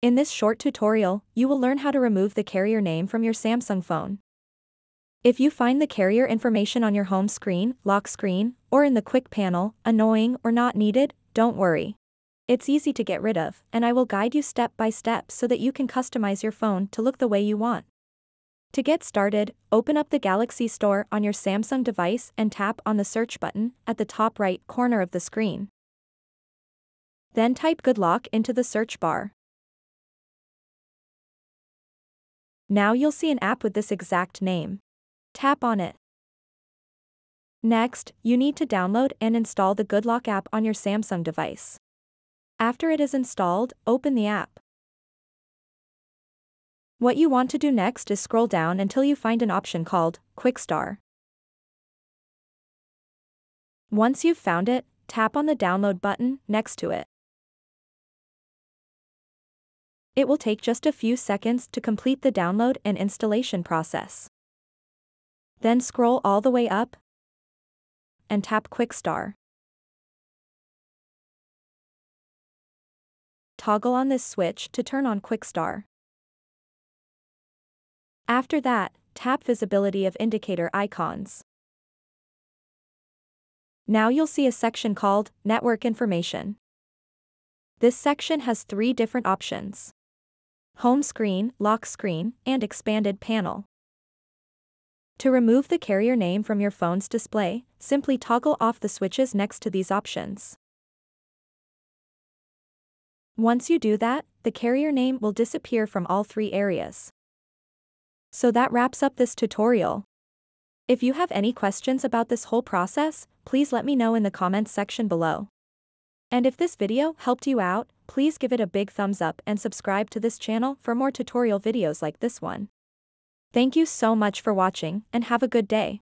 In this short tutorial, you will learn how to remove the carrier name from your Samsung phone. If you find the carrier information on your home screen, lock screen, or in the quick panel, annoying or not needed, don't worry. It's easy to get rid of, and I will guide you step by step so that you can customize your phone to look the way you want. To get started, open up the Galaxy Store on your Samsung device and tap on the search button at the top right corner of the screen. Then type Good Lock into the search bar. Now you'll see an app with this exact name. Tap on it. Next, you need to download and install the Good Lock app on your Samsung device. After it is installed, open the app. What you want to do next is scroll down until you find an option called QuickStar. Once you've found it, tap on the download button next to it. It will take just a few seconds to complete the download and installation process. Then scroll all the way up and tap QuickStar. Toggle on this switch to turn on QuickStar. After that, tap Visibility of Indicator icons. Now you'll see a section called Network Information. This section has three different options. Home screen, lock screen, and expanded panel. To remove the carrier name from your phone's display, simply toggle off the switches next to these options. Once you do that, the carrier name will disappear from all three areas. So that wraps up this tutorial. If you have any questions about this whole process, please let me know in the comments section below. And if this video helped you out, please give it a big thumbs up and subscribe to this channel for more tutorial videos like this one. Thank you so much for watching and have a good day.